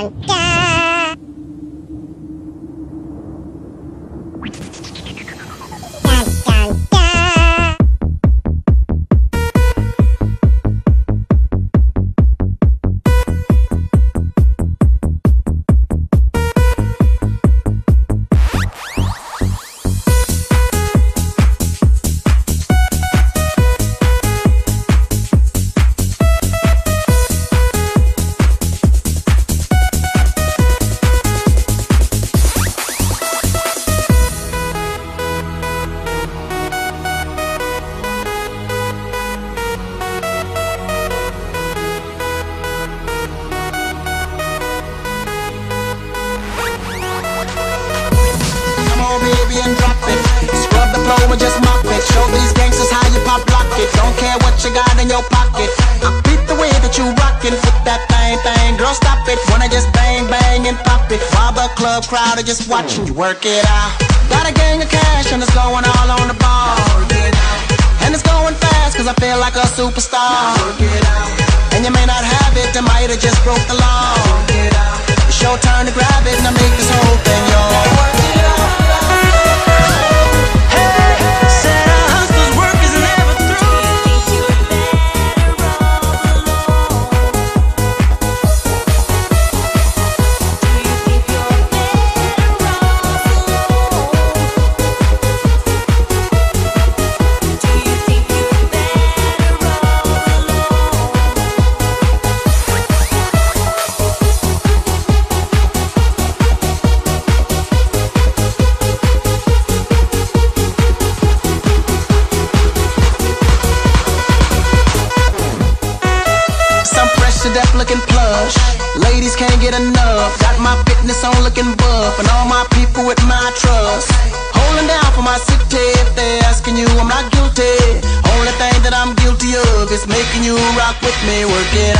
dun, dun. The just mop it. Show these gangsters how you pop lock it. Don't care what you got in your pocket. I beat the way that you rockin' with that thing, thing. Girl, stop it. Wanna just bang, bang, and pop it. While the club crowd are just watching you work it out. Got a gang of cash and it's going all on the ball. And it's going fast cause I feel like a superstar. And you may not have it, I might have just broke the law. It's your turn to grab it and I make this whole thing looking plush. Ladies can't get enough. Got my fitness on looking buff. And all my people with my trust. Holding down for my city. If they're asking you, I'm not guilty. Only thing that I'm guilty of is making you rock with me. Work it